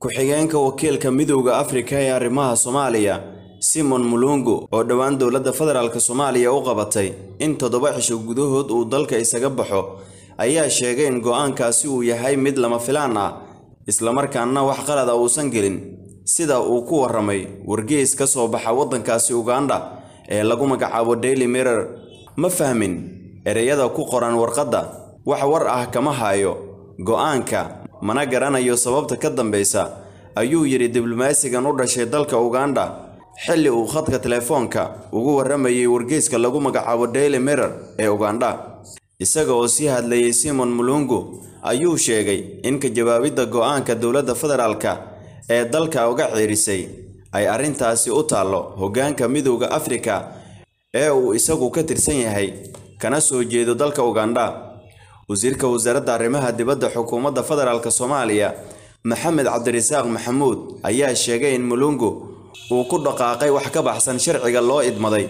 ku-xigeenka wakiilka midowda afrika ee arrimaha soomaaliya simon mulungu oo dhowaan dowladda federaalk soomaaliya u qabatay in toddoba cisho gudahood uu dalka isaga baxo ayaa sheegay in go'aankaasi uu yahay mid lama filaan ah islamarkaana wax qalada uusan gelin. Sida uu ku warramay wargeys ka soo baxa waddankaasi ugandha ee lagu magacaabo daily mirror ma fahmin ereyada ku qoran warqadda wax war ah kama hayo go'aanka mana garanayo sababta ka dambaysa ayuu yidhi diblomaasigan u dhashay dalka ugandha xilli uu khadka telefoonka ugu warramayay wargeyska lagu magacaabo daily mirror ee ugandha isaga oo sii hadlayay simon mulungu ayuu sheegay in ka jawaabidda go'aanka dowladda federaalka ee dalka uga ciirisay ay arrintaasi u taallo hoggaanka midowda afrika ee uu isagu ka tirsan yahay kana soo jeedo dalka ugandha wasiirka wasaaradda arrimaha dibadda xukuumadda federaalk soomaaliya maxamed cabdirasaaq maxamuud ayaa sheegay in mulungu uu ku dhaqaaqay wax ka baxsan sharciga loo idmaday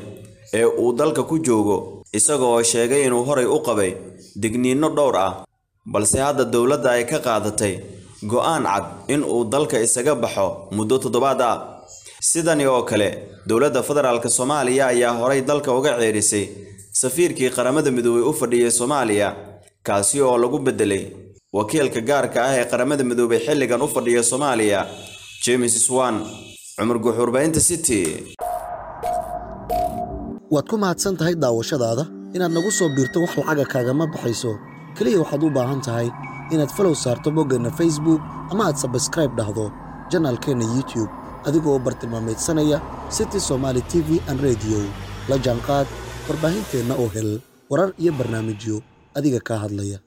ee uu dalka ku joogo isaga oo sheegay inuu horay u qabay digniinno dhowr ah balse hadda dowladda ay ka qaadatay go'aan cad in uu dalka isaga baxo muddo toddobaad ah. Sidani oo kale dowladda federaalk soomaaliya ayaa horay dalka uga ceerisay safiirkii qaramada midoobey u fadhiyay soomaaliya kaasi oo lagu beddelay wakiilka gaarka ah ee qaramada midoobey xilligan u fadhiya soomaaliya james swan cumar guxuurbaynta city. Waad ku mahadsan tahay daawashadaada? Inaad nagu soo biirto wax lacaga kaagama baxayso. Keliya waxaad u baahan tahay inaad falow saarto boggeenna facebook ama aad sabskraib dhahdo janaalkeenna youtube adigoo bartilmaameedsanaya city somaali t v an rediyo la jaanqaad warbaahinteenna oo hel warar iyo barnaamijyo adiga kaa hadlaya